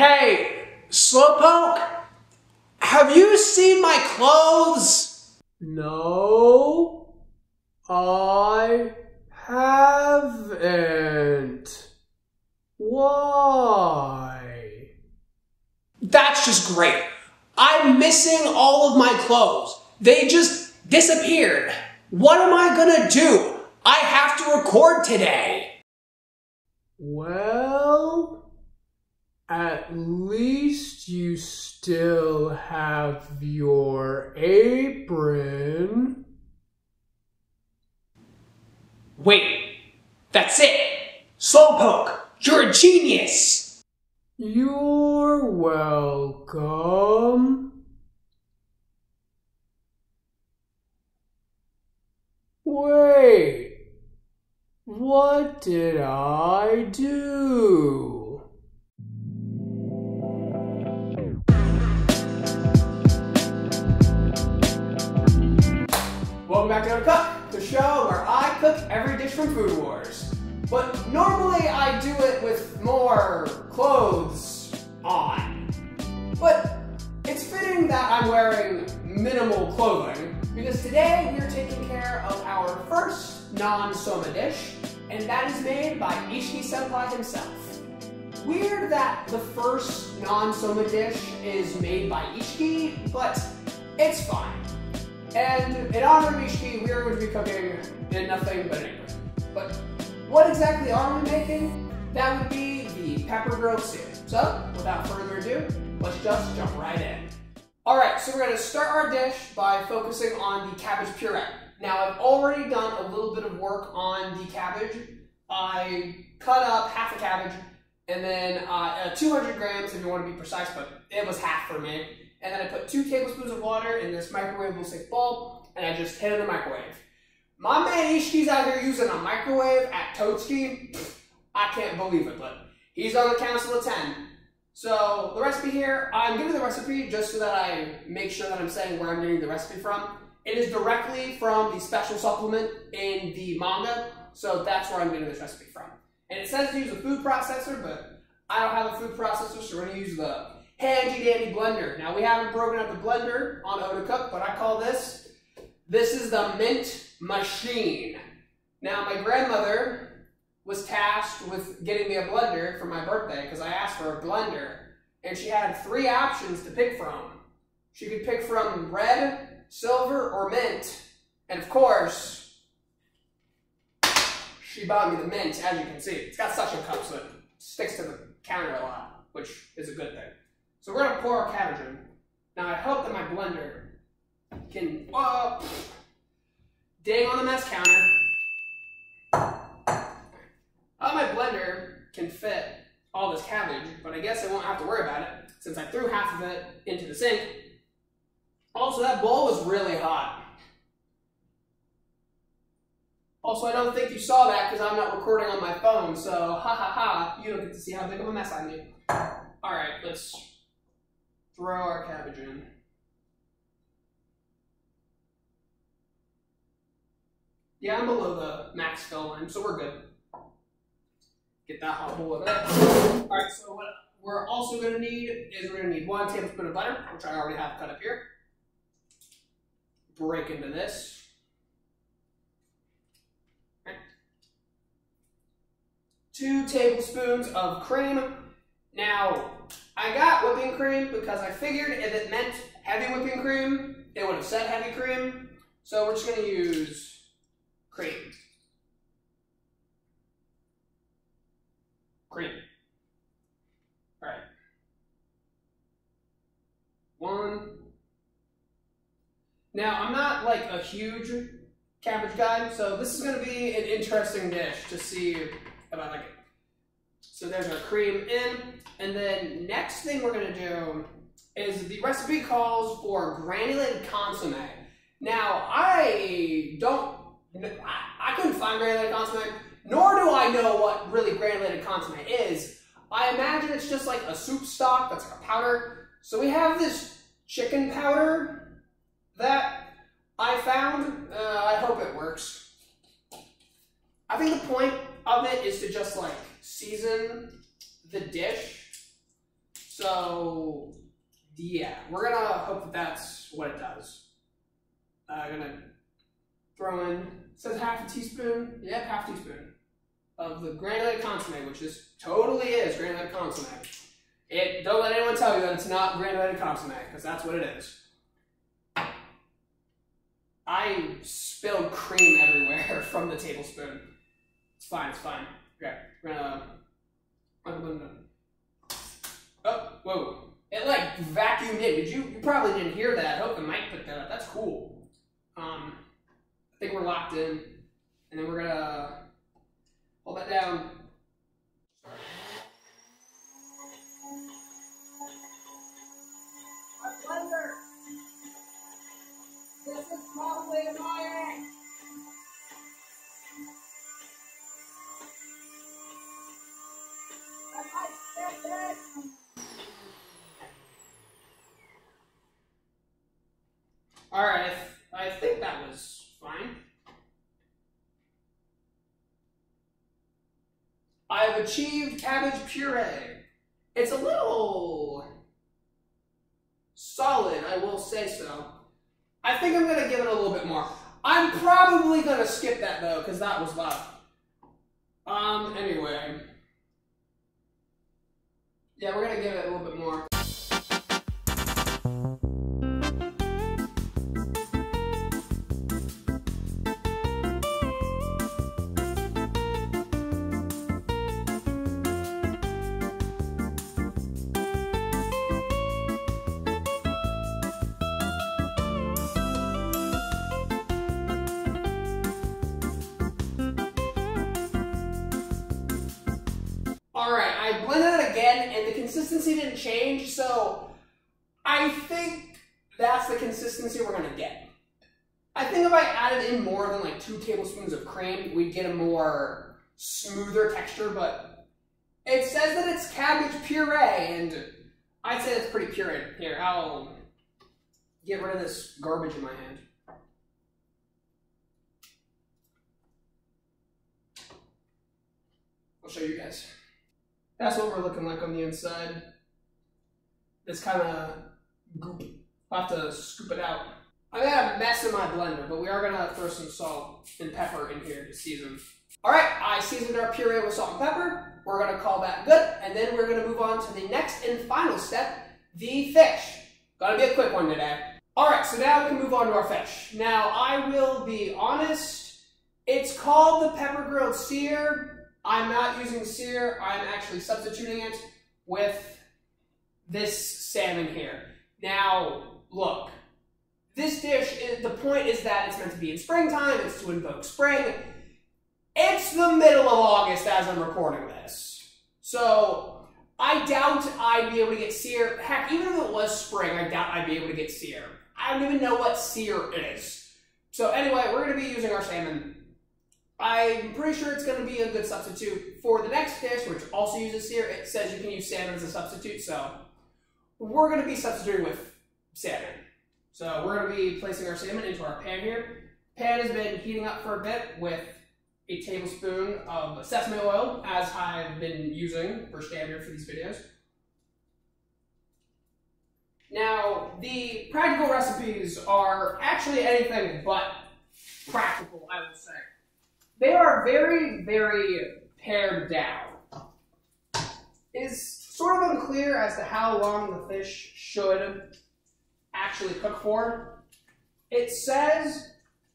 Hey, Slowpoke, have you seen my clothes? No, I haven't. Why? That's just great. I'm missing all of my clothes. They just disappeared. What am I gonna do? I have to record today. Well, at least you still have your apron. Wait, that's it. Slowpoke, you're a genius. You're welcome. Wait, what did I do? Back to Cook, the show where I cook every dish from Food Wars. But normally I do it with more clothes on. But it's fitting that I'm wearing minimal clothing because today we are taking care of our first non-soma dish, and that is made by Isshiki Senpai himself. Weird that the first non-soma dish is made by Isshiki, but it's fine. And in honor of Isshiki, we are going to be cooking in nothing but an. But what exactly are we making? That would be the pepper grilled stew. So, without further ado, let's just jump right in. Alright, so we're going to start our dish by focusing on the cabbage puree. Now, I've already done a little bit of work on the cabbage. I cut up half a cabbage and then uh, uh, 200 grams if you want to be precise, but it was half for me. And then I put two tablespoons of water in this microwavable safe bowl, and I just hit it in the microwave. My man Isshiki's out here using a microwave at Totsuki. I can't believe it, but he's on the council of 10. So the recipe here, I'm giving the recipe just so that I make sure that I'm saying where I'm getting the recipe from. It is directly from the special supplement in the manga, so that's where I'm getting this recipe from. And it says to use a food processor, but I don't have a food processor, so we're gonna use the handy dandy blender. Now we haven't broken up the blender on Otacook, but I call this, this is the mint machine. Now my grandmother was tasked with getting me a blender for my birthday because I asked for a blender and she had three options to pick from. She could pick from red, silver, or mint. And of course, she bought me the mint, as you can see. It's got suction cup, so it sticks to the counter a lot, which is a good thing. So we're gonna pour our cabbage in. Now I hope that my blender can, oh, dang on the mess counter. Oh, my blender can fit all this cabbage, but I guess I won't have to worry about it since I threw half of it into the sink. Also, that bowl was really hot. Also, I don't think you saw that because I'm not recording on my phone, so ha ha ha, you don't get to see how big of a mess I made. Alright, let's throw our cabbage in. Yeah, I'm below the max fill line, so we're good. Get that hot bowl of it. Alright, so what we're also going to need is we're going to need one tablespoon of butter, which I already have cut up here. Break into this. Two tablespoons of cream. Now, I got whipping cream because I figured if it meant heavy whipping cream, it would have said heavy cream. So we're just going to use cream. Cream. All right. One. Now, I'm not like a huge cabbage guy, so this is going to be an interesting dish to see if I like it. So there's our cream in, and then next thing we're going to do is the recipe calls for granulated consomme. Now, I don't, I, I couldn't find granulated consomme, nor do I know what really granulated consomme is. I imagine it's just like a soup stock that's like a powder. So we have this chicken powder that I found. Uh, I hope it works. I think the point of it is to just like season the dish So, yeah, we're gonna hope that that's what it does. Uh, gonna throw in, says half a teaspoon, yep, half a teaspoon of the granulated consomme, which this totally is granulated consomme. It, don't let anyone tell you that it's not granulated consomme, because that's what it is. I spilled cream everywhere from the tablespoon. It's fine, it's fine. Okay, we're gonna. Oh, whoa. It like vacuumed in. Did you? You probably didn't hear that. I hope the mic picked that up. That's cool. Um, I think we're locked in, and then we're gonna hold that down. This is probably annoying. All right, I, th- I think that was fine. I've achieved cabbage puree. It's a little solid, I will say so. I think I'm gonna give it a little bit more. I'm probably gonna skip that though, because that was left. Um, anyway. Yeah, we're gonna give it a little bit more. I blended it again, and the consistency didn't change, so I think that's the consistency we're gonna get. I think if I added in more than like two tablespoons of cream, we'd get a more smoother texture, but it says that it's cabbage puree, and I'd say that's pretty pure. Here, I'll get rid of this garbage in my hand. I'll show you guys. That's what we're looking like on the inside. This kind of goop. I'll have to scoop it out. I got a mess in my blender, but we are gonna throw some salt and pepper in here to season. All right, I seasoned our puree with salt and pepper. We're gonna call that good, and then we're gonna move on to the next and final step, the fish. Gotta be a quick one today. All right, so now we can move on to our fish. Now, I will be honest, it's called the pepper grilled seer. I'm not using seer, I'm actually substituting it with this salmon here. Now, look, this dish, the point is that it's meant to be in springtime, it's to invoke spring. It's the middle of August as I'm recording this. So, I doubt I'd be able to get seer. Heck, even if it was spring, I doubt I'd be able to get seer. I don't even know what seer is. So anyway, we're going to be using our salmon. I'm pretty sure it's going to be a good substitute for the next dish, which also uses seer. It says you can use salmon as a substitute, so we're going to be substituting with salmon. So we're going to be placing our salmon into our pan here. Pan has been heating up for a bit with a tablespoon of sesame oil, as I've been using for standard for these videos. Now, the practical recipes are actually anything but practical, I would say. They are very, very pared down. It is sort of unclear as to how long the fish should actually cook for. It says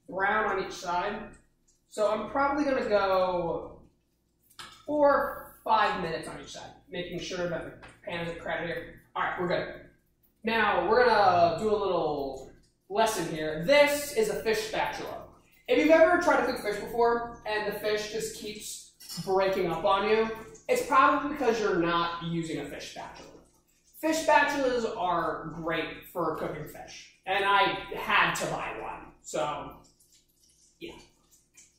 brown on each side, so I'm probably going to go four or five minutes on each side, making sure that the pan isn't crowded here. All right, we're good. Now, we're gonna do a little lesson here. This is a fish spatula. If you've ever tried to cook fish before and the fish just keeps breaking up on you, it's probably because you're not using a fish spatula. Fish spatulas are great for cooking fish, and I had to buy one, so yeah.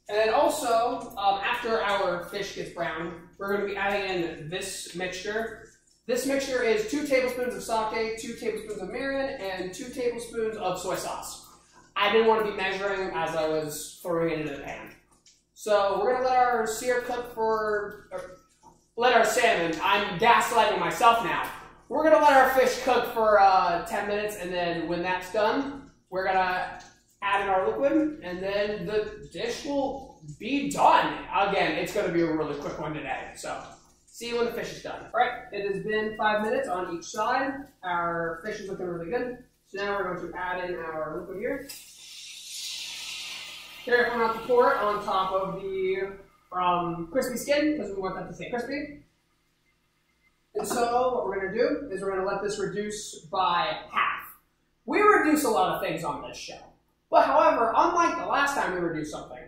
And then also, um, after our fish gets brown, we're going to be adding in this mixture. This mixture is two tablespoons of sake, two tablespoons of mirin, and two tablespoons of soy sauce. I didn't want to be measuring as I was throwing it into the pan. So we're to let our seer cook for, let our salmon, I'm gaslighting myself now. we're gonna let our fish cook for uh, 10 minutes, and then when that's done, we're gonna add in our liquid, and then the dish will be done. Again, it's gonna be a really quick one today. So see you when the fish is done. All right, it has been five minutes on each side. Our fish is looking really good. Now we're going to add in our liquid here. Careful not to pour it on top of the um, crispy skin because we want that to stay crispy. And so what we're going to do is we're going to let this reduce by half. We reduce a lot of things on this show. But however, unlike the last time we reduced something,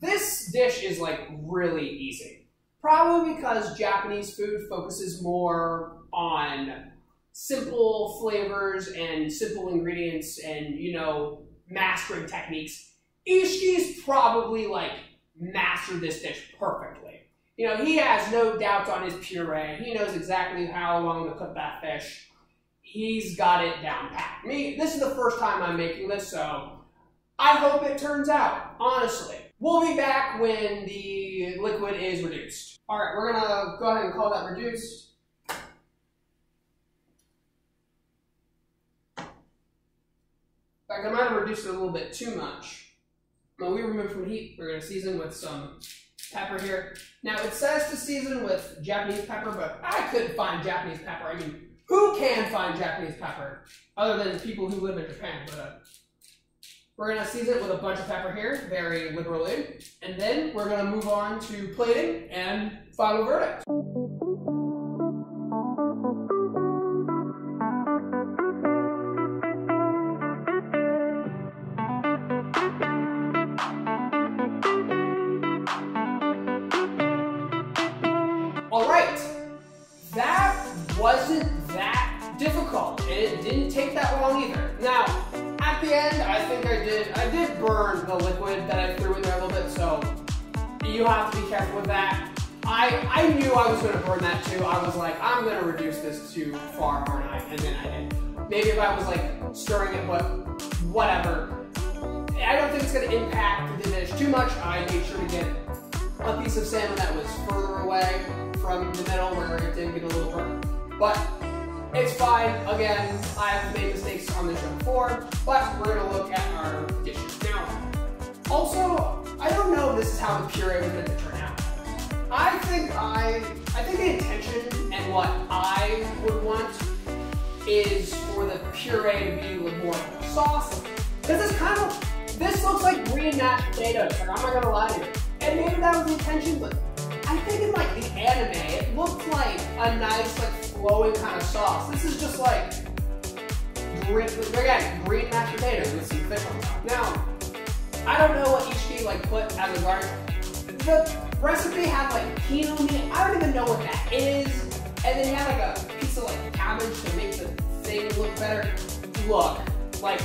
this dish is like really easy. Probably because Japanese food focuses more on simple flavors and simple ingredients and, you know, mastering techniques. Isshiki's probably like mastered this dish perfectly. You know, he has no doubts on his puree. He knows exactly how long to cook that fish. He's got it down pat. Me, this is the first time I'm making this, so I hope it turns out, honestly. We'll be back when the liquid is reduced. All right, we're gonna go ahead and call that reduced. In fact, I might have reduced it a little bit too much. When we remove from heat, we're gonna season with some pepper here. Now it says to season with Japanese pepper, but I couldn't find Japanese pepper. I mean, who can find Japanese pepper other than people who live in Japan? But uh, we're gonna season it with a bunch of pepper here, very liberally, and then we're gonna move on to plating and final verdict. Long either. Now, at the end, I think I did, I did burn the liquid that I threw in there a little bit, so you have to be careful with that. I, I knew I was gonna burn that too. I was like, I'm gonna reduce this too far, aren't I? And then I did. Maybe if I was like stirring it, but whatever. I don't think it's gonna impact the dish too much. I made sure to get a piece of salmon that was further away from the middle where it didn't get a little burnt. But it's fine. Again, I've made mistakes on this show before, but we're gonna look at our dishes. Now, also, I don't know if this is how the puree was meant to turn out. I think I, I think the intention and what I would want is for the puree to be with more sauce. Because it's kind of, this looks like green mashed potatoes. Like, I'm not gonna lie to you. And maybe that was the intention, but I think in like the anime, it looked like a nice, like flowing kind of sauce. This is just like green, again, green mashed potatoes with some fish on top. Now, I don't know what Isshiki like put as a garnish. The recipe had like quinoa meat. I don't even know what that is. And then you had like a piece of like cabbage to make the thing look better. Look, like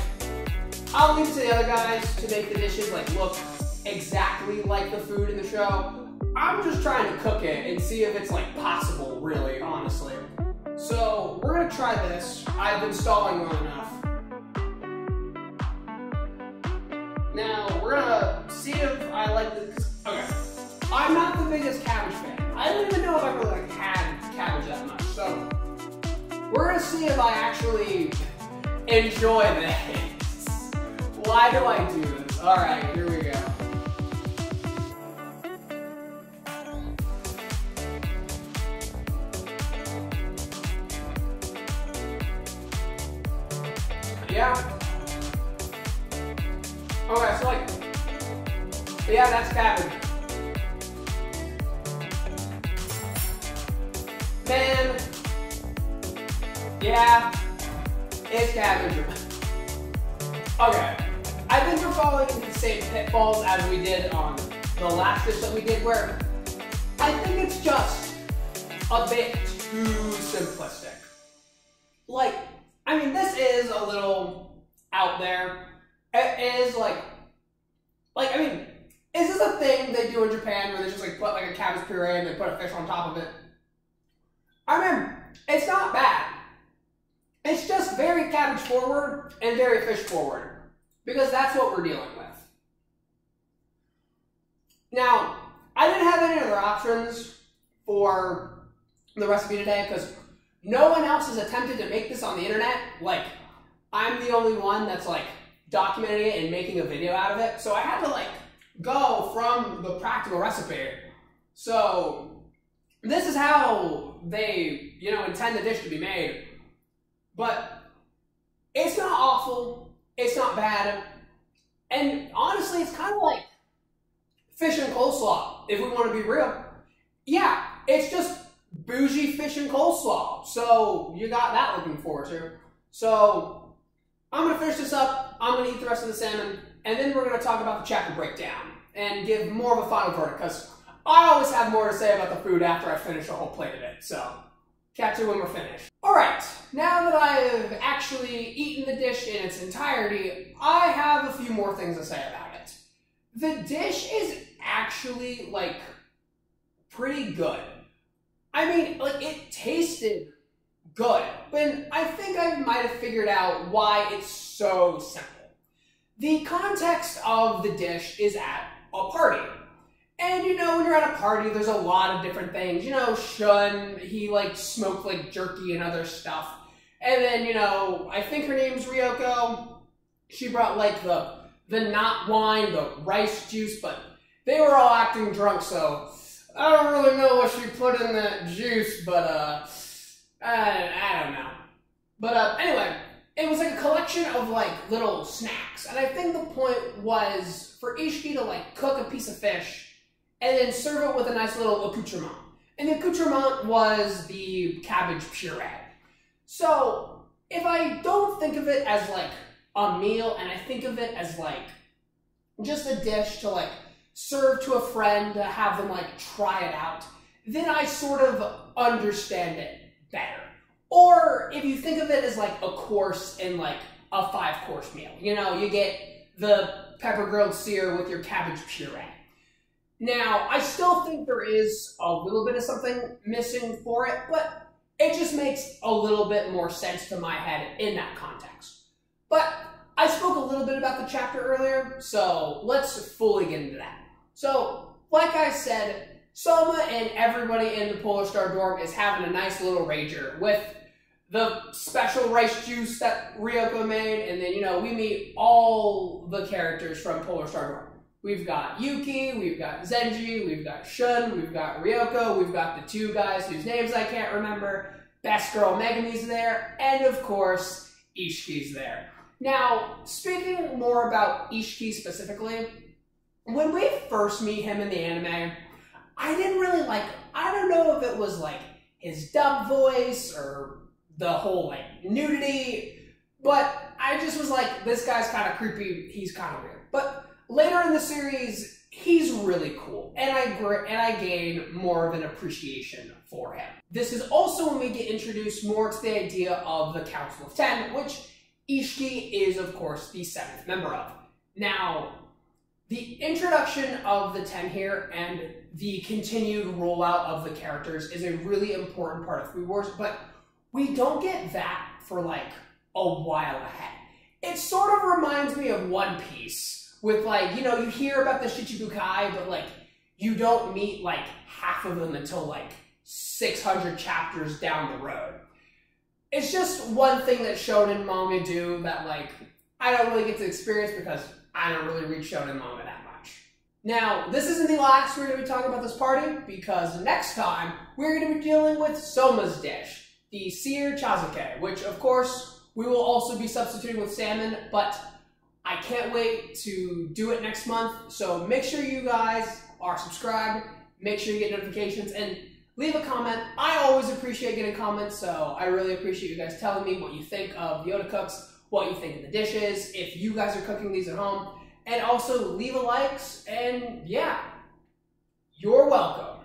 I'll leave it to the other guys to make the dishes like look exactly like the food in the show. I'm just trying to cook it and see if it's like possible, really, honestly. So we're gonna try this. I've been stalling long enough. Now we're gonna see if I like this. Okay, I'm not the biggest cabbage fan. I don't even know if I really like had cabbage that much. So we're gonna see if I actually enjoy this. Why do I do this? All right, here we go. Okay, so like, yeah, that's cabbage. Man, yeah, it's cabbage. Okay, I think we're falling into the same pitfalls as we did on the last dish that we did, where I think it's just a bit too simplistic. Like, I mean, this is a little out there. Is like, like I mean, is this a thing they do in Japan where they just like put like a cabbage puree and they put a fish on top of it? I mean, it's not bad. It's just very cabbage forward and very fish forward because that's what we're dealing with. Now, I didn't have any other options for the recipe today because no one else has attempted to make this on the internet. Like, I'm the only one that's like documenting it and making a video out of it. So I had to like go from the practical recipe. So this is how they, you know, intend the dish to be made. But it's not awful. It's not bad. And honestly, it's kind of like fish and coleslaw, if we want to be real. Yeah, it's just bougie fish and coleslaw. So you got that looking forward to. So I'm gonna finish this up. I'm gonna eat the rest of the salmon, and then we're gonna talk about the chapter breakdown and give more of a final verdict because I always have more to say about the food after I finish a whole plate of it. So catch it when we're finished. All right, now that I have actually eaten the dish in its entirety, I have a few more things to say about it. The dish is actually like pretty good. I mean, like it tasted good, but I think I might have figured out why it's so simple. The context of the dish is at a party. And you know, when you're at a party, there's a lot of different things. You know, Shun, he like smoked like jerky and other stuff. And then, you know, I think her name's Ryoko. She brought like the the not wine, the rice juice, but they were all acting drunk, so I don't really know what she put in that juice, but uh I, I don't know. But uh anyway, it was like a collection of like little snacks. And I think the point was for Isshiki to like cook a piece of fish and then serve it with a nice little accoutrement. And the accoutrement was the cabbage puree. So if I don't think of it as like a meal and I think of it as like just a dish to like serve to a friend to have them like try it out, then I sort of understand it better. Or if you think of it as like a course in like a five course meal, you know, you get the pepper grilled seer with your cabbage puree. Now, I still think there is a little bit of something missing for it, but it just makes a little bit more sense to my head in that context. But I spoke a little bit about the chapter earlier, so let's fully get into that. So, like I said, Soma and everybody in the Polar Star dorm is having a nice little rager with the special rice juice that Ryoko made, and then, you know, we meet all the characters from Polar Star dorm. We've got Yuki, we've got Zenji, we've got Shun, we've got Ryoko, we've got the two guys whose names I can't remember. Best girl Megumi's there, and of course, Isshiki's there. Now, speaking more about Isshiki specifically, when we first meet him in the anime, I didn't really like I don't know if it was like his dub voice or the whole like nudity, but I just was like, this guy's kind of creepy, he's kind of weird. But later in the series, he's really cool, and I and I gain more of an appreciation for him. This is also when we get introduced more to the idea of the Council of Ten, which Isshiki is, of course, the seventh member of. Now, the introduction of the Ten here and the continued rollout of the characters is a really important part of Food Wars, but we don't get that for like a while ahead. It sort of reminds me of One Piece, with like, you know, you hear about the Shichibukai, but like, you don't meet like half of them until like 600 chapters down the road. It's just one thing that shonen manga do that like I don't really get to experience because I don't really read shonen manga. Now, this isn't the last we're going to be talking about this party because next time we're going to be dealing with Soma's dish, the seer chazuke, which of course we will also be substituting with salmon, but I can't wait to do it next month. So make sure you guys are subscribed, make sure you get notifications, and leave a comment. I always appreciate getting comments, so I really appreciate you guys telling me what you think of Otacooks, what you think of the dishes, if you guys are cooking these at home, and also leave a likes, and yeah, you're welcome.